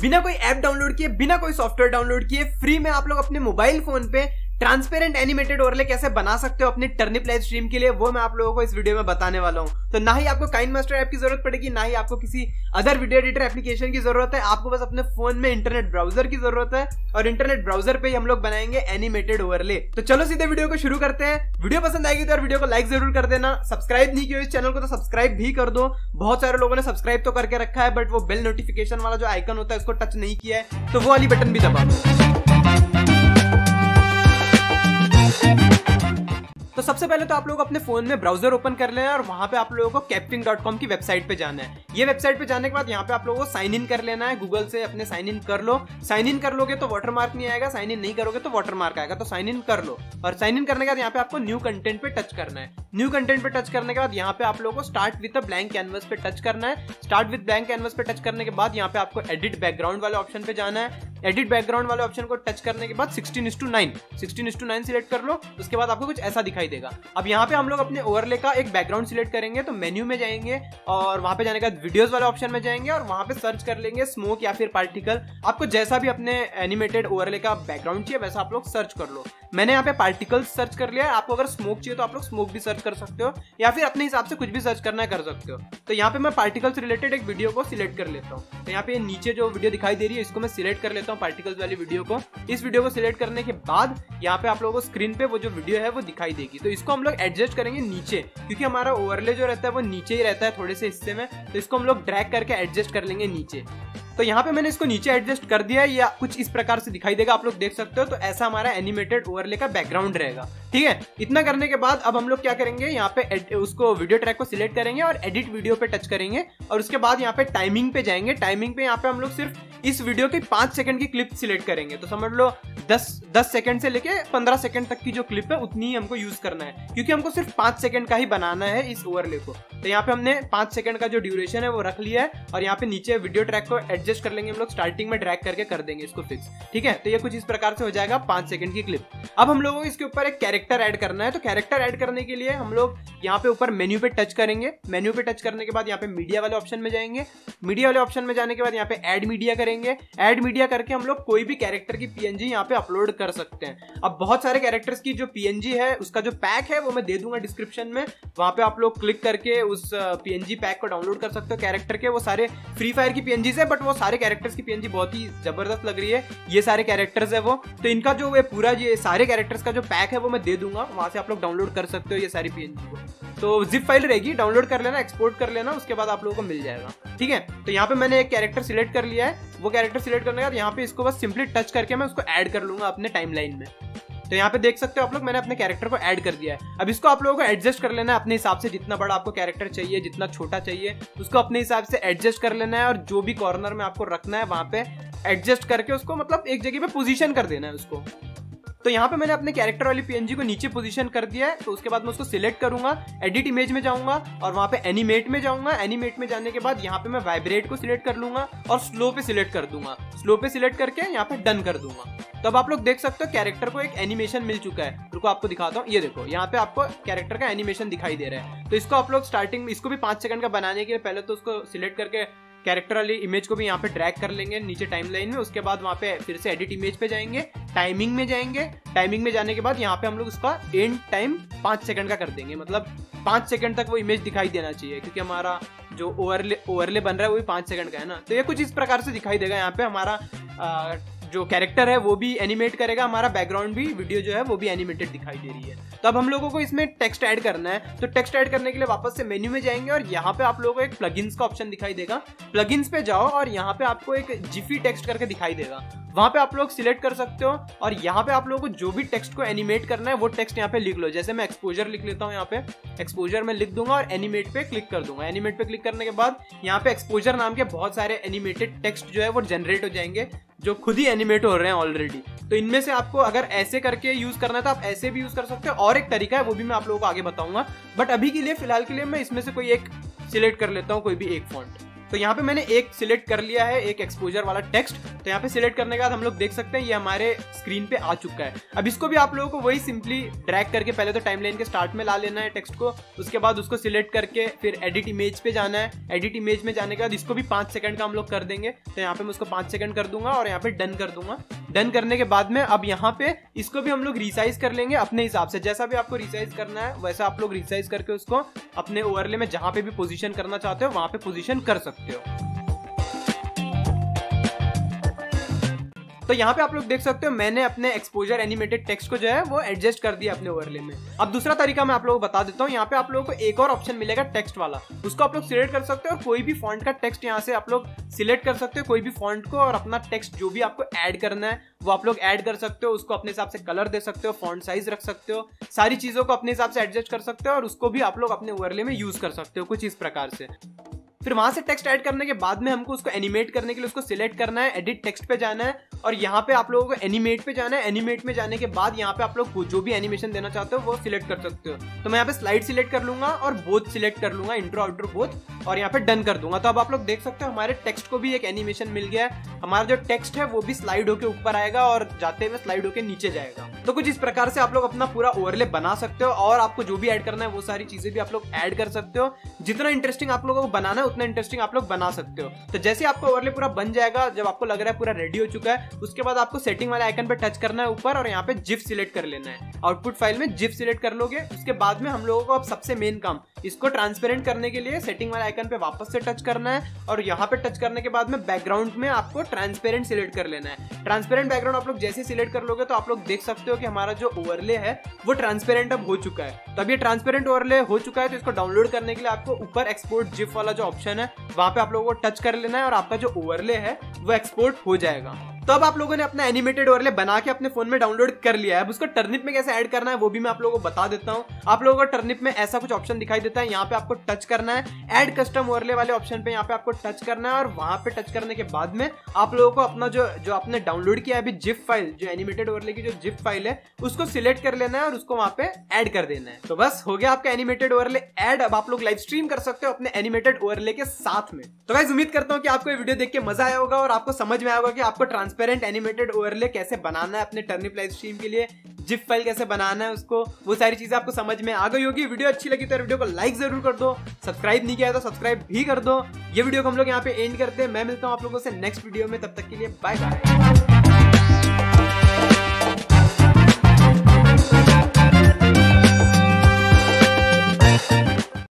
बिना कोई app download किए, बिना कोई सॉफ्टवेयर डाउनलोड किए, फ्री में आप लोग अपने मोबाइल फ़ोन पे ट्रांसपेरेंट एनिमेटेड ओवरले कैसे बना सकते हो अपने टर्निप लाइव स्ट्रीम के लिए, वो मैं आप लोगों को इस वीडियो में बताने वाला हूँ। तो ना ही आपको काइन मास्टर ऐप की ज़रूरत पड़ेगी, ना ही आपको किसी अदर वीडियो एडिटर एप्लीकेशन की ज़रूरत है, आपको बस अपने फ़ोन में इंटरनेट ब्राउज़र की ज़रूरत है और इंटरनेट ब्राउज़र पे ही हम लोग बनाएँगे एनिमेटेड ओवरले तो चलो सीधे वीडियो को शुरू करते हैं। वीडियो पसंद आएगी तो वीडियो को लाइक ज़रूर कर देना। सब्सक्राइब नहीं किया इस चैनल को तो सब्सक्राइब भी कर दो। बहुत सारे लोगों ने सब्सक्राइब तो करके रखा है बट वो बेल नोटिफिकेशन वाला जो आइकन होता है, उसको टच नहीं किया है तो वो वाली बटन भी दबा दो। तो सबसे पहले तो आप लोग अपने फ़ोन में ब्राउज़र ओपन कर लेना है और वहाँ पे आप लोगों को कैपिंग डॉट कॉम की वेबसाइट पे जाना है। ये वेबसाइट पे जाने के बाद यहाँ पे आप लोगों को साइन इन कर लेना है। गूगल से अपने साइन इन कर लो। साइन इन कर लोगे तो वाटर मार्क नहीं आएगा। साइन इन नहीं करोगे तो वाटर मार्क आएगा। तो साइन इन कर लो। और साइन इन करने के बाद यहाँ पे आपको न्यू कंटेंट पे टच करना है। न्यू कंटेंट पे टच करने के बाद यहाँ पे आप लोगों को start with a blank canvas पे टच करना है। स्टार्ट विद ब्लैंक कैनवस पे टच करने के बाद यहाँ पे आपको एडिट बैकग्राउंड वाले ऑप्शन पे जाना है। एडिट बैकग्राउंड वाले ऑप्शन को टच करने के बाद sixteen is to nine sixteen is to nine select कर लो। उसके बाद आपको कुछ ऐसा दिखाई देगा। अब यहाँ पे हम लोग अपने ओवरले का एक बैकग्राउंड सिलेक्ट करेंगे तो मेन्यू में जाएँगे और वहाँ पे जाने के बाद वीडियोज़ वाले ऑप्शन में जाएँगे और वहाँ पे सर्च कर लेंगे स्मोक या फिर पार्टिकल आपको जैसा भी अपने एनिमेटेड ओवरले का बैकग्राउंड चाहिए, वैसा आप लोग सर्च कर लो। मैंने यहाँ पे पार्टिकल्स सर्च कर लिया है। आपको अगर स्मोक चाहिए तो आप लोग स्मोक भी सर्च कर सकते हो, या फिर अपने हिसाब से कुछ भी सर्च करना है कर सकते हो। तो यहाँ पे मैं पार्टिकल्स रिलेटेड एक वीडियो को सिलेक्ट कर लेता हूँ। तो यहाँ पे नीचे जो वीडियो दिखाई दे रही है, इसको मैं सिलेक्ट कर लेता हूँ पार्टिकल्स वाली वीडियो को। इस वीडियो को सिलेक्ट करने के बाद यहाँ पे आप लोगों को स्क्रीन पे वो जो वीडियो है, वो दिखाई देगी। तो इसको हम लोग एडजस्ट करेंगे नीचे, क्योंकि हमारा ओवरले जो रहता है, वो नीचे ही रहता है थोड़े से हिस्से में। तो इसको हम लोग ड्रैग करके एडजस्ट कर लेंगे नीचे। तो यहाँ पे मैंने इसको नीचे एडजस्ट कर दिया है या कुछ इस प्रकार से दिखाई देगा, आप लोग देख सकते हो। तो ऐसा हमारा एनिमेटेड ओवरले का बैकग्राउंड रहेगा। ठीक है? इतना करने के बाद अब हम लोग क्या करेंगे, यहाँ पे उसको वीडियो ट्रैक को सिलेक्ट करेंगे और एडिट वीडियो पे टच करेंगे और उसके बाद यहाँ पे टाइमिंग पे जाएँगे। टाइमिंग पे यहाँ पे हम लोग सिर्फ़ इस वीडियो के पाँच सेकंड की क्लिप सिलेक्ट करेंगे। तो समझ लो, दस दस सेकंड से लेके पंद्रह सेकंड तक की जो क्लिप है, उतनी ही हमको यूज़ करना है। क्योंकि हमको सिर्फ़ पाँच सेकंड का ही बनाना है इस ओवरले को। तो यहाँ पे हमने पाँच सेकंड का जो ड्यूरेशन है, वो रख लिया है और यहाँ पे नीचे वीडियो ट्रैक को एडजस्ट कर लेंगे हम लोग। स्टार्टिंग में ड्रैग करके कर देंगे इसको फिक्स ठीक है? तो ये कुछ इस प्रकार से हो जाएगा पाँच सेकंड की क्लिप अब हम लोगों को इसके ऊपर एक कैरेक्टर ऐड करना है। तो कैरेक्टर ऐड करने के लिए हम लोग यहाँ पे ऊपर मेन्यू पे टच करेंगे। मेन्यू पे टच करने के बाद यहाँ पे मीडिया वाले ऑप्शन में जाएँगे। मीडिया वाले ऑप्शन में जाने के बाद यहाँ पे एड मीडिया करेंगे। एड मीडिया करके हम लोग कोई भी कैरेक्टर की पीएनजी यहाँ पे अपलोड कर सकते हैं। अब बहुत सारे कैरेक्टर्स की जो पीएनजी है, उसका जो पैक है, वो मैं दे दूँगा डिस्क्रिप्शन में। वहाँ पे आप लोग क्लिक करके उस पीएनजी पैक को डाउनलोड कर सकते हो। कैरेक्टर के वो सारे फ्री फायर की पीएनजी है बट वो सारे कैरेक्टर्स की पीएनजी बहुत ही ज़बरदस्त लग रही है। ये सारे कैरेक्टर्स है वो। तो इनका जो ये पूरा ये सारे कैरेक्टर्स का जो पैक है, वो मैं दे दूँगा। वहाँ से आप लोग डाउनलोड कर सकते हो ये सारी पीएनजी को। तो जिप फ़ाइल रहेगी डाउनलोड कर लेना एक्सपोर्ट कर लेना, उसके बाद आप लोगों को मिल जाएगा। ठीक है? तो यहाँ पे मैंने एक कैरेक्टर सिलेक्ट कर लिया है। वो कैरेक्टर सिलेक्ट करने के बाद यहाँ पे इसको बस सिंपली टच करके मैं उसको ऐड कर लूँगा अपने टाइमलाइन में। तो यहाँ पे देख सकते हो आप लोग, मैंने अपने कैरेक्टर को ऐड कर दिया है। अब इसको आप लोगों को एडजस्ट कर लेना है अपने हिसाब से। जितना बड़ा आपको कैरेक्टर चाहिए, जितना छोटा चाहिए, उसको अपने हिसाब से एडजस्ट कर लेना है और जो भी कॉर्नर में आपको रखना है, वहाँ पे एडजस्ट करके उसको मतलब एक जगह पे पोजीशन कर देना है उसको। तो यहाँ पे मैंने अपने कैरेक्टर वाली पीएनजी को नीचे पोजीशन कर दिया है तो उसके बाद मैं उसको सिलेक्ट करूँगा एडिट इमेज में जाऊँगा, और वहाँ पे एनिमेट में जाऊँगा। एनिमेट में जाने के बाद यहाँ पे मैं वाइब्रेट को सिलेक्ट कर लूँगा और स्लो पे सिलेक्ट कर दूँगा। स्लो पे सिलेक्ट करके यहाँ पे डन कर दूँगा। तो अब आप लोग देख सकते हो कैरेक्टर को एक एनिमेशन मिल चुका है। रुको, आपको दिखाता हूँ। ये देखो, यहाँ पे आपको कैरेक्टर का एनिमेशन दिखाई दे रहा है। तो इसको आप लोग स्टार्टिंग इसको भी पाँच सेकंड का बनाने के लिए पहले तो उसको सिलेक्ट करके कैरेक्टर वाली इमेज को भी यहाँ पे ड्रैग कर लेंगे नीचे टाइमलाइन में, उसके बाद वहाँ पे फिर से एडिट इमेज पे जाएँगे टाइमिंग में जाएँगे टाइमिंग में जाने के बाद यहाँ पे हम लोग उसका एंड टाइम पाँच सेकंड का कर देंगे। मतलब पाँच सेकंड तक वो इमेज दिखाई देना चाहिए, क्योंकि हमारा जो ओवरले ओवरले बन रहा है वो भी पाँच सेकंड का है ना। तो ये कुछ इस प्रकार से दिखाई देगा। यहाँ पे हमारा जो कैरेक्टर है, वो भी एनिमेट करेगा, हमारा बैकग्राउंड भी वीडियो जो है, वो भी एनिमेटेड दिखाई दे रही है। तो अब हम लोगों को इसमें टेक्स्ट ऐड करना है। तो टेक्स्ट ऐड करने के लिए वापस से मेन्यू में जाएँगे और यहाँ पे आप लोगों को एक प्लगइन्स का ऑप्शन दिखाई देगा। प्लगइन्स पे जाओ और यहाँ पे आपको एक जिफी टेक्स्ट करके दिखाई देगा। वहाँ पे आप लोग सिलेक्ट कर सकते हो और यहाँ पे आप लोगों को जो भी टेक्स्ट को एनिमेट करना है, वो टेक्स्ट यहाँ पे लिख लो। जैसे मैं एक्सपोजर लिख लेता हूँ यहाँ पे। एक्सपोजर में लिख दूँगा और एनिमेट पे क्लिक कर दूँगा। एनिमेट पे क्लिक करने के बाद यहाँ पे एक्सपोजर नाम के बहुत सारे एनिमेटेड टेक्स्ट जो है, वो जनरेट हो जाएँगे। जो खुद ही एनिमेट हो रहे हैं ऑलरेडी तो इनमें से आपको अगर ऐसे करके यूज़ करना है तो आप ऐसे भी यूज़ कर सकते हो। और एक तरीका है, वो भी मैं आप लोगों को आगे बताऊँगा। बट अभी के लिए, फ़िलहाल के लिए मैं इसमें से कोई एक सिलेक्ट कर लेता हूँ, कोई भी एक फॉन्ट तो यहाँ पे मैंने एक सिलेक्ट कर लिया है, एक एक्सपोजर वाला टेक्स्ट तो यहाँ पे सिलेक्ट करने के बाद हम लोग देख सकते हैं, ये हमारे स्क्रीन पे आ चुका है। अब इसको भी आप लोगों को वही सिंपली ड्रैग करके पहले तो टाइमलाइन के स्टार्ट में ला लेना है टेक्स्ट को, उसके बाद उसको सिलेक्ट करके फिर एडिट इमेज पे जाना है। एडिट इमेज में जाने के बाद इसको भी पाँच सेकंड का हम लोग कर देंगे। तो यहाँ पे मैं उसको पाँच सेकंड कर दूँगा और यहाँ पे डन कर दूँगा। डन करने के बाद में अब यहाँ पे इसको भी हम लोग रिसाइज कर लेंगे अपने हिसाब से। जैसा भी आपको रिसाइज करना है, वैसा आप लोग रिसाइज करके उसको अपने ओवरले में जहाँ पे भी पोजीशन करना चाहते हो, वहाँ पे पोजीशन कर सकते तो यहाँ पे आप लोग देख सकते हो, मैंने अपने एक्सपोजर एनिमेटेड टेक्स्ट को जो है, वो एडजस्ट कर दिया अपने ओवरले में। अब दूसरा तरीका मैं आप लोगों को बता देता हूँ, यहाँ पे आप लोगों को एक और ऑप्शन मिलेगा टेक्स्ट वाला। उसको आप लोग सिलेक्ट कर सकते हो और कोई भी फॉन्ट का टेक्स्ट यहाँ से आप लोग सिलेक्ट कर सकते हो, कोई भी फॉन्ट को और अपना टेक्स्ट जो भी आपको ऐड करना है, वो आप लोग ऐड कर सकते हो, उसको अपने हिसाब से कलर दे सकते हो फॉन्ट साइज़ रख सकते हो, सारी चीज़ों को अपने हिसाब से एडजस्ट कर सकते हो और उसको भी आप लोग अपने ओवरले में यूज़ कर सकते हो, कुछ इस प्रकार से। फिर वहाँ से टेक्स्ट ऐड करने के बाद में हमको उसको एनिमेट करने के लिए उसको सिलेक्ट करना है एडिट टेक्स्ट पे जाना है और यहाँ पे आप लोगों को एनिमेट पे जाना है एनिमेट में जाने के बाद यहाँ पे आप लोग जो भी एनिमेशन देना चाहते हो वो सिलेक्ट कर सकते हो। तो मैं यहाँ पे स्लाइड सिलेक्ट कर लूँगा और बोथ सिलेक्ट कर लूँगा इंट्रो आउट्रो बोथ और यहाँ पे डन कर दूँगा। तो अब आप लोग देख सकते हो, हमारे टेक्स्ट को भी एक एनिमेशन मिल गया है। हमारा जो टेक्स्ट है, वो भी स्लाइड होके ऊपर आएगा और जाते हुए स्लाइड होके नीचे जाएगा। तो कुछ इस प्रकार से आप लोग अपना पूरा ओवरले बना सकते हो और आपको जो भी ऐड करना है, वो सारी चीज़ें भी आप लोग ऐड कर सकते हो। जितना इंटरेस्टिंग आप लोगों को बनाना है, उतना इंटरेस्टिंग आप लोग बना सकते हो। तो जैसे आपको ओवरले पूरा बन जाएगा, जब आपको लग रहा है पूरा रेडी हो चुका है, उसके बाद आपको सेटिंग वाले आइकन पे टच करना है ऊपर और यहाँ पे जिप सिलेक्ट कर लेना है। आउटपुट फ़ाइल में जिप सिलेक्ट कर लोगे, उसके बाद में हम लोगों को अब सबसे मेन काम इसको ट्रांसपेरेंट करने के लिए सेटिंग वाले आइकन पे वापस से टच करना है और यहाँ पे टच करने के बाद में बैकग्राउंड में आपको ट्रांसपेरेंट सिलेक्ट कर लेना है। ट्रांसपेरेंट बैकग्राउंड आप लोग जैसे सिलेक्ट कर लोगे तो आप लोग देख सकते हो कि हमारा जो ओवरले है, वो ट्रांसपेरेंट अब हो चुका है। तो अब ये ट्रांसपेरेंट ओवरले हो चुका है तो इसको डाउनलोड करने के लिए आपको ऊपर एक्सपोर्ट जिप वाला जो ऑप्शन है, वहाँ पे आप लोगों को टच कर लेना है और आपका जो ओवरले है, वो एक्सपोर्ट हो जाएगा। तो अब आप लोगों ने अपना एनिमेटेड ओवरले बना के अपने फ़ोन में डाउनलोड कर लिया है। अब उसको टर्निप में कैसे ऐड करना है, वो भी मैं आप लोगों को बता देता हूँ। आप लोगों को टर्निप में ऐसा कुछ ऑप्शन दिखाई देता है, यहाँ पे आपको टच करना है। एड कस्टम ओवरले वाले ऑप्शन पे यहाँ पे आपको टच करना है और वहाँ पे टच करने के बाद में आप लोगों को अपना जो जो आपने डाउनलोड किया है अभी जिप फ़ाइल जो एनिमेटेड ओवरले की जो जिप फ़ाइल है, उसको सिलेक्ट कर लेना है और उसको वहाँ पे ऐड कर देना है। तो बस हो गया आपका एनिमेटेड ओवरले एड अब आप लोग लाइव स्ट्रीम कर सकते हो अपने एनिमेटेड ओवरले के साथ में। तो गाइज़ उम्मीद करता हूँ कि आपको वीडियो देख के मज़ा आया होगा और आपको समझ में आएगा कि आपको ट्रांसपेरेंट एनिमेटेड ओवरले कैसे बनाना है अपने टर्निप लाइव स्ट्रीम के लिए जिप फ़ाइल कैसे बनाना है उसको, वो सारी चीज़ें आपको समझ में आ गई होगी। वीडियो अच्छी लगी तो वीडियो को लाइक ज़रूर कर दो सब्सक्राइब नहीं किया तो सब्सक्राइब भी कर दो। ये वीडियो को हम लोग यहाँ पे एंड करते हैं। मैं मिलता हूँ आप लोगों से नेक्स्ट वीडियो में, तब तक के लिए बाय बाय